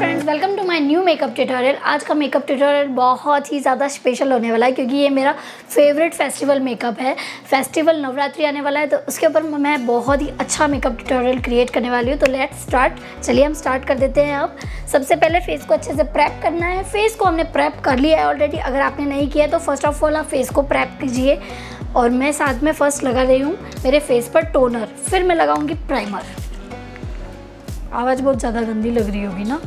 Friends welcome to my new makeup tutorial आज का makeup tutorial बहुत ही ज़्यादा स्पेशल होने वाला है क्योंकि ये मेरा फेवरेट फेस्टिवल मेकअप है। फेस्टिवल नवरात्रि आने वाला है तो उसके ऊपर मैं बहुत ही अच्छा मेकअप ट्यूटोरियल क्रिएट करने वाली हूँ। तो लेट स्टार्ट चलिए हम स्टार्ट कर देते हैं अब। सबसे पहले फेस को अच्छे से प्रैप करना है। फेस को हमने प्रैप कर लिया है ऑलरेडी अगर आपने नहीं किया तो फ़र्स्ट ऑफ़ ऑल आप फेस को प्रैप कीजिए। और मैं साथ में फ़र्स्ट लगा रही हूँ मेरे फेस पर टोनर फिर मैं लगाऊँगी प्राइमर आवाज़ बहुत ज़्यादा गंदी लग रही होगी ना?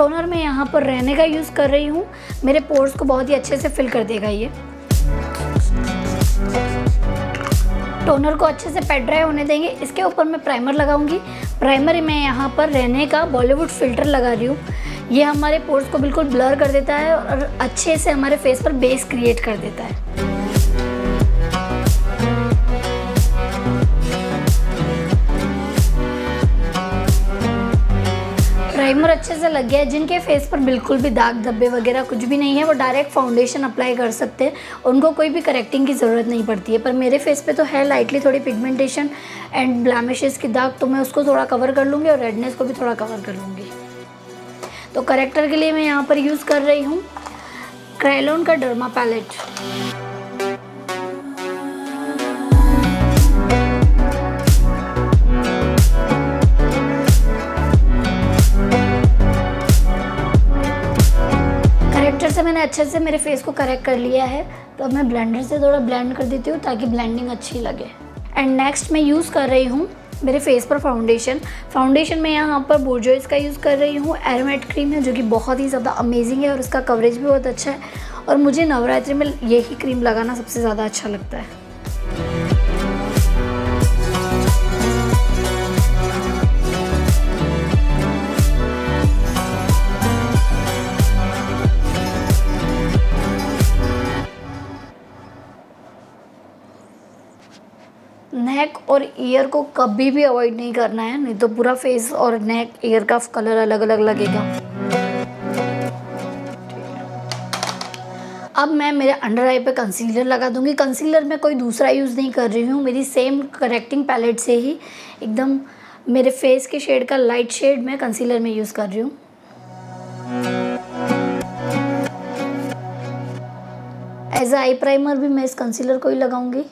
टोनर मैं यहाँ पर रहने का यूज़ कर रही हूँ। मेरे पोर्स को बहुत ही अच्छे से फिल कर देगा ये। टोनर को अच्छे से पेट ड्राई होने देंगे। इसके ऊपर मैं प्राइमर लगाऊँगी। प्राइमर मैं यहाँ पर रहने का बॉलीवुड फ़िल्टर लगा रही हूँ। ये हमारे पोर्स को बिल्कुल ब्लर कर देता है और अच्छे से हमारे फेस पर बेस क्रिएट कर देता है। प्राइमर अच्छे से लग गया है, जिनके फेस पर बिल्कुल भी दाग धब्बे वगैरह कुछ भी नहीं है, वो डायरेक्ट फाउंडेशन अप्लाई कर सकते हैं। उनको कोई भी करेक्टिंग की ज़रूरत नहीं पड़ती है, पर मेरे फेस पे तो है लाइटली थोड़ी पिगमेंटेशन एंड ब्लैमिशेस की दाग तो मैं उसको थोड़ा कवर कर लूँगी और रेडनेस को भी थोड़ा कवर कर लूँगी। तो करेक्टर के लिए मैं यहाँ पर यूज़ कर रही हूँ क्रेलोन का डर्मा पैलेट मैंने अच्छे से मेरे फेस को करेक्ट कर लिया है तो अब मैं ब्लेंडर से थोड़ा ब्लेंड कर देती हूँ ताकि ब्लेंडिंग अच्छी लगे। एंड नेक्स्ट मैं यूज़ कर रही हूँ मेरे फेस पर फाउंडेशन फाउंडेशन मैं यहाँ पर बोर्जोइस का यूज़ कर रही हूँ। एरोमेट क्रीम है जो कि बहुत ही ज़्यादा अमेजिंग है और उसका कवरेज भी बहुत अच्छा है। और मुझे नवरात्रि में यही क्रीम लगाना सबसे ज़्यादा अच्छा लगता है। और ईयर को कभी भी अवॉइड नहीं करना है, नहीं तो पूरा फेस और नेक ईयर का कलर अलग अलग लगेगा। अब मैं मेरे अंडर आई पे कंसीलर लगा दूँगी। कंसीलर में कोई दूसरा यूज़ नहीं कर रही हूँ। मेरी सेम करेक्टिंग पैलेट से ही एकदम मेरे फेस के शेड का लाइट शेड मैं कंसीलर में यूज़ कर रही हूँ। एज आई प्राइमर भी मैं इस कंसीलर को ही लगाऊँगी।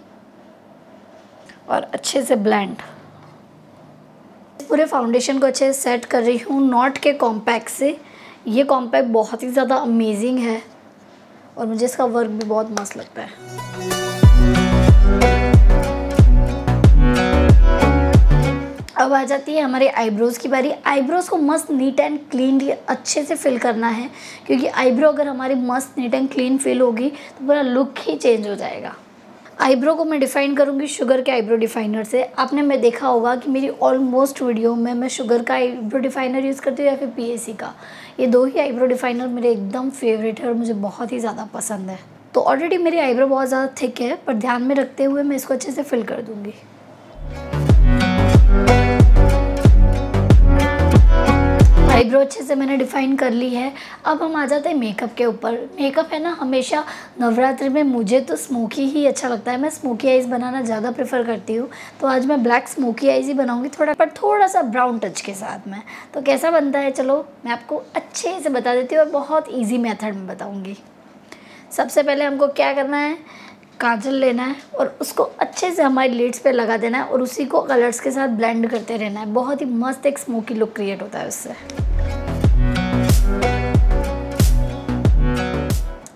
और अच्छे से ब्लेंड पूरे फाउंडेशन को अच्छे से सेट कर रही हूँ. नॉट के कॉम्पैक्ट से. ये कॉम्पैक्ट बहुत ही ज़्यादा अमेजिंग है और मुझे इसका वर्क भी बहुत मस्त लगता है. अब आ जाती है हमारे आईब्रोज़ की बारी. आईब्रोज़ को मस्त नीट एंड क्लीन अच्छे से फिल करना है. क्योंकि आईब्रो अगर हमारी मस्त नीट एंड क्लीन फिल होगी तो पूरा लुक ही चेंज हो जाएगा. आईब्रो को मैं डिफ़ाइन करूँगी, शुगर के आईब्रो डिफ़ाइनर से। आपने मैं देखा होगा कि मेरी ऑलमोस्ट वीडियो में मैं शुगर का आईब्रो डिफ़ाइनर यूज़ करती हूँ या फिर पीएसी का। ये दो ही आईब्रो डिफ़ाइनर मेरे एकदम फेवरेट है और मुझे बहुत ही ज़्यादा पसंद है। तो ऑलरेडी मेरी आईब्रो बहुत ज़्यादा थिक है, पर ध्यान में रखते हुए मैं इसको अच्छे से फिल कर दूँगी। आईब्रो अच्छे से मैंने डिफ़ाइन कर ली है। अब हम आ जाते हैं मेकअप के ऊपर। मेकअप है ना, हमेशा नवरात्रि में मुझे तो स्मोकी ही अच्छा लगता है। मैं स्मोकी आइज़ बनाना ज़्यादा प्रेफर करती हूँ। तो आज मैं ब्लैक स्मोकी आइज़ ही बनाऊँगी थोड़ा, पर थोड़ा सा ब्राउन टच के साथ में। तो कैसा बनता है? चलो, मैं आपको अच्छे से बता देती हूँ और बहुत ईजी मैथड में बताऊँगी। सबसे पहले हमको क्या करना है? काजल लेना है और उसको अच्छे से हमारी लिड्स पे लगा देना है और उसी को कलर्स के साथ ब्लेंड करते रहना है। बहुत ही मस्त एक स्मोकी लुक क्रिएट होता है उससे।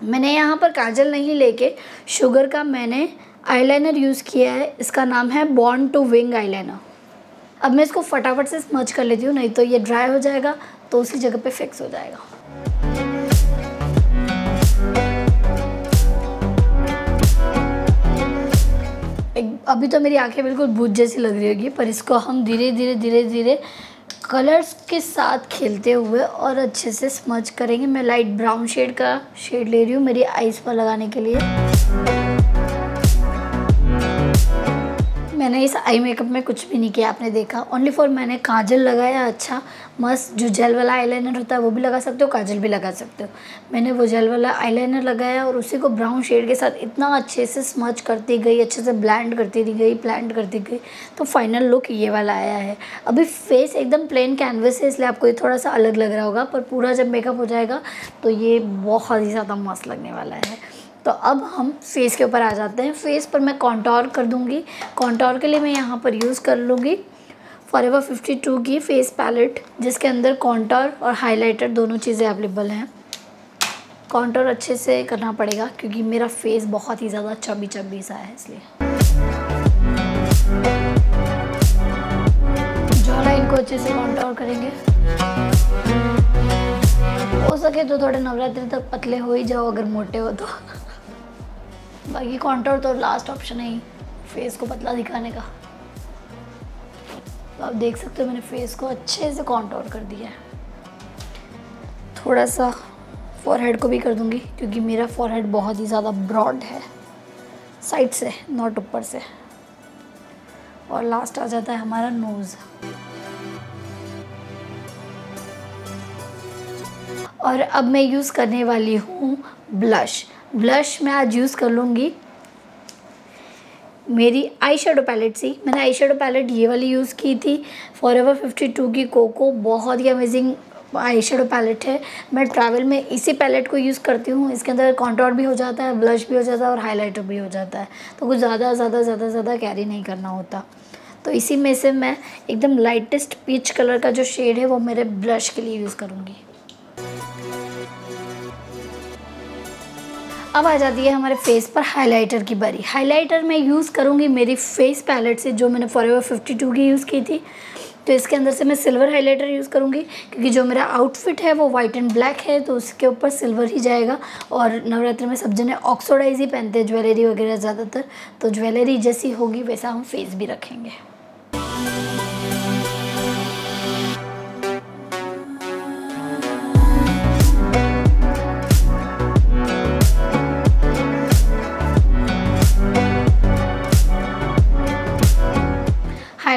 मैंने यहाँ पर काजल नहीं लेके शुगर का मैंने आईलाइनर यूज़ किया है। इसका नाम है बॉर्न टू विंग आईलाइनर अब मैं इसको फटाफट से स्मच कर लेती हूँ, नहीं तो ये ड्राई हो जाएगा तो उसी जगह पे फिक्स हो जाएगा। अभी तो मेरी आँखें बिल्कुल बुझ जैसी लग रही होगी, पर इसको हम धीरे धीरे धीरे धीरे कलर्स के साथ खेलते हुए और अच्छे से स्मच करेंगे। मैं लाइट ब्राउन शेड का शेड ले रही हूँ मेरी आइज़ पर लगाने के लिए। मैंने इस आई मेकअप में कुछ भी नहीं किया, आपने देखा। ओनली फॉर मैंने काजल लगाया अच्छा मस्त, जो जेल वाला आईलाइनर होता है, वो भी लगा सकते हो, काजल भी लगा सकते हो। मैंने वो जेल वाला आईलाइनर लगाया और उसी को ब्राउन शेड के साथ इतना अच्छे से स्मच करती गई, अच्छे से ब्लैंड करती गई ब्लैंड करती गई तो फाइनल लुक ये वाला आया है। अभी फेस एकदम प्लेन कैनवस है, इसलिए आपको ये थोड़ा सा अलग लग रहा होगा, पर पूरा जब मेकअप हो जाएगा तो ये बहुत ही ज़्यादा मस्त लगने वाला है। तो अब हम फेस के ऊपर आ जाते हैं। फेस पर मैं कॉन्टोर कर दूँगी। कॉन्टोर के लिए मैं यहाँ पर यूज़ कर लूँगी। फॉर एवर फिफ्टी टू की फेस पैलेट जिसके अंदर कॉन्टोर और हाइलाइटर दोनों चीज़ें अवेलेबल हैं। कॉन्टोर अच्छे से करना पड़ेगा, क्योंकि मेरा फेस बहुत ही ज़्यादा चबी चबी सा है, इसलिए। जॉ को अच्छे से कॉन्टोर करेंगे। हो सके तो थोड़े नवरात्रि तक पतले हो ही जाओ, अगर मोटे हो तो। बाकी कॉन्टोर तो लास्ट ऑप्शन है ही फेस को पतला दिखाने का। तो आप देख सकते हो मैंने फेस को अच्छे से कॉन्टोर कर दिया है। थोड़ा सा फॉरहेड को भी कर दूँगी, क्योंकि मेरा फॉरहेड बहुत ही ज़्यादा ब्रॉड है साइड से नॉट ऊपर से। और लास्ट आ जाता है हमारा नोज़ और अब मैं यूज़ करने वाली हूँ ब्लश ब्लश मैं आज यूज़ कर लूँगी। मेरी आई शेडो पैलेट सी। मैंने आई शेडो पैलेट ये वाली यूज़ की थी। फॉर एवर फिफ्टी टू की कोको बहुत ही अमेजिंग आई शेडो पैलेट है। मैं ट्रैवल में इसी पैलेट को यूज़ करती हूँ। इसके अंदर कॉन्टोर भी हो जाता है ब्लश भी हो जाता है और हाईलाइटर भी हो जाता है। तो कुछ ज़्यादा ज़्यादा ज़्यादा ज़्यादा कैरी नहीं करना होता। तो इसी में से मैं एकदम लाइटेस्ट पीच कलर का जो शेड है, वो मेरे ब्लश के लिए यूज़ करूँगी। अब आ जाती है हमारे फेस पर हाइलाइटर की बारी। हाइलाइटर मैं यूज़ करूँगी मेरी फेस पैलेट से, जो मैंने फॉर एवर फिफ्टी टू की यूज़ की थी। तो इसके अंदर से मैं सिल्वर हाइलाइटर यूज़ करूँगी, क्योंकि जो मेरा आउटफिट है वो वाइट एंड ब्लैक है तो उसके ऊपर सिल्वर ही जाएगा। और नवरात्र में सब जने ऑक्सोडाइज ही पहनते हैं, ज्वेलरी वगैरह ज़्यादातर। तो ज्वेलरी जैसी होगी, वैसा हम फेस भी रखेंगे।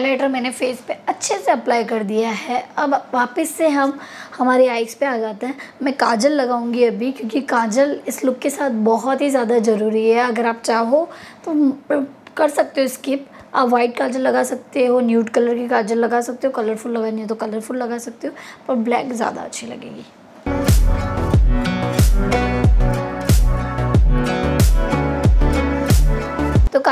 हाइलाइटर मैंने फेस पे अच्छे से अप्लाई कर दिया है। अब वापस से हम हमारी आइज़ पे आ जाते हैं। मैं काजल लगाऊँगी अभी, क्योंकि काजल इस लुक के साथ बहुत ही ज़्यादा ज़रूरी है। अगर आप चाहो तो कर सकते हो स्किप आप वाइट काजल लगा सकते हो न्यूट कलर की काजल लगा सकते हो कलरफुल लगानी है तो कलरफुल लगा सकते हो, पर ब्लैक ज़्यादा अच्छी लगेगी।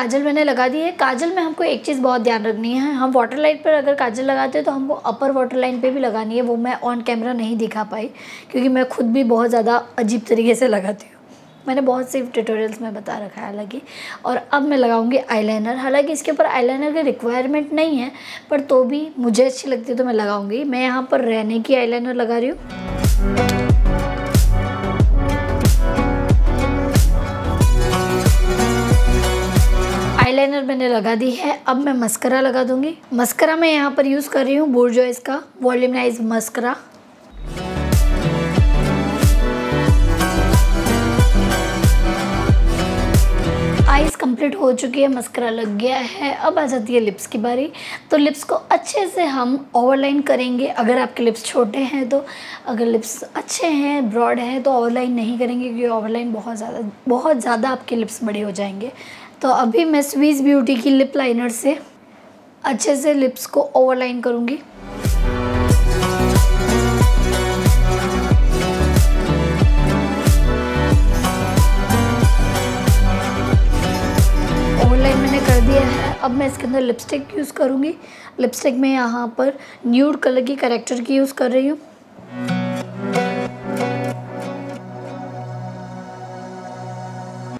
काजल मैंने लगा दी है। काजल में हमको एक चीज़ बहुत ध्यान रखनी है। हम वाटर लाइन पर अगर काजल लगाते हैं तो हमको अपर वाटर लाइन पे भी लगानी है। वो मैं ऑन कैमरा नहीं दिखा पाई, क्योंकि मैं खुद भी बहुत ज़्यादा अजीब तरीके से लगाती हूँ। मैंने बहुत सी ट्यूटोरियल्स में बता रखा है हालाँकि, और अब मैं लगाऊँगी आईलाइनर हालाँकि इसके ऊपर आईलाइनर की रिक्वायरमेंट नहीं है, पर तो भी मुझे अच्छी लगती है तो मैं लगाऊँगी। मैं यहाँ पर रहने की आईलाइनर लगा रही हूँ। आईलाइनर मैंने लगा दी है, अब मैं मस्करा लगा दूँगी। मस्करा मैं यहाँ पर यूज़ कर रही हूँ बोर्जॉइस का वॉल्यूमनाइज मस्करा आइज़ कंप्लीट हो चुकी है मस्करा लग गया है। अब आ जाती है लिप्स की बारी। तो लिप्स को अच्छे से हम ओवरलाइन करेंगे। अगर आपके लिप्स छोटे हैं तो अगर लिप्स अच्छे हैं ब्रॉड हैं तो ओवरलाइन नहीं करेंगे, क्योंकि ओवरलाइन बहुत ज़्यादा बहुत ज़्यादा आपके लिप्स बड़े हो जाएँगे। तो अभी मैं स्वीज ब्यूटी की लिप लाइनर से अच्छे से लिप्स को ओवरलाइन करूँगी। ओवरलाइन मैंने कर दिया है। अब मैं इसके अंदर लिपस्टिक यूज़ करूँगी। लिपस्टिक में यहाँ पर न्यूड कलर की करेक्टर की यूज़ कर रही हूँ।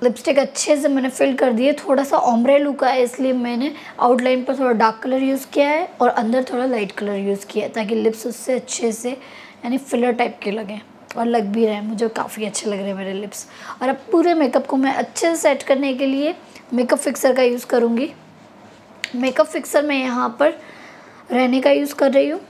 लिपस्टिक अच्छे से मैंने फिल कर दी है। थोड़ा सा ऑमरे लुक है, इसलिए मैंने आउटलाइन पर थोड़ा डार्क कलर यूज़ किया है और अंदर थोड़ा लाइट कलर यूज़ किया है ताकि लिप्स उससे अच्छे से, यानी फिलर टाइप के लगें और लग भी रहे हैं। मुझे काफ़ी अच्छे लग रहे हैं मेरे लिप्स और अब पूरे मेकअप को मैं अच्छे से सेट करने के लिए मेकअप फिक्सर का यूज़ करूँगी। मेकअप फिक्सर मैं यहाँ पर रहने का यूज़ कर रही हूँ।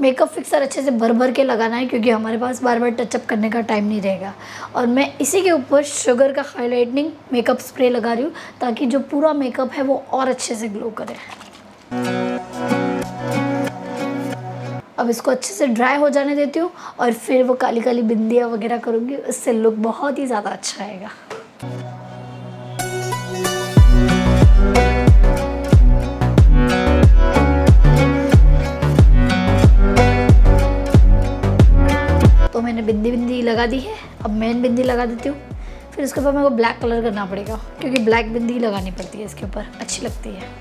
मेकअप फिक्सर अच्छे से भर भर के लगाना है क्योंकि हमारे पास बार बार टचअप करने का टाइम नहीं रहेगा। और मैं इसी के ऊपर शुगर का हाईलाइटनिंग मेकअप स्प्रे लगा रही हूँ ताकि जो पूरा मेकअप है वो और अच्छे से ग्लो करे। अब इसको अच्छे से ड्राई हो जाने देती हूँ और फिर वो काली काली बिंदियाँ वगैरह करूँगी इससे लुक बहुत ही ज़्यादा अच्छा आएगा। लगा दी है। अब मेन बिंदी लगा देती हूँ। फिर उसके बाद मेरे को ब्लैक कलर करना पड़ेगा, क्योंकि ब्लैक बिंदी लगानी पड़ती है इसके ऊपर। अच्छी लगती है।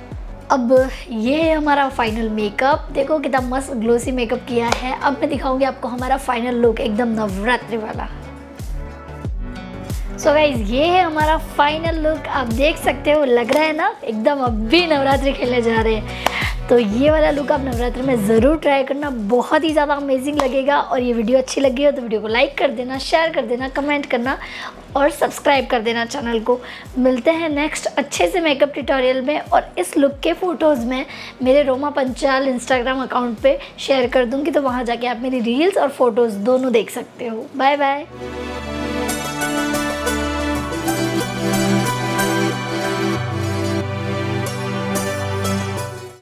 अब ये है हमारा फाइनल मेकअप देखो कितना मस्त ग्लोसी मेकअप किया है। अब मैं दिखाऊँगी आपको हमारा फाइनल लुक एकदम नवरात्रि वाला। सो so गाइज़ ये है हमारा फाइनल लुक आप देख सकते हो, लग रहा है ना, एकदम अभी नवरात्रि खेलने जा रहे हैं। तो ये वाला लुक आप नवरात्रि में ज़रूर ट्राई करना। बहुत ही ज़्यादा अमेजिंग लगेगा और ये वीडियो अच्छी लगी हो तो वीडियो को लाइक कर देना शेयर कर देना कमेंट करना और सब्सक्राइब कर देना चैनल को। मिलते हैं नेक्स्ट अच्छे से मेकअप ट्यूटोरियल में और इस लुक के फ़ोटोज़ में मेरे रोमा पंचाल इंस्टाग्राम अकाउंट पे शेयर कर दूँगी तो वहाँ जाके आप मेरी रील्स और फ़ोटोज़ दोनों देख सकते हो। Bye bye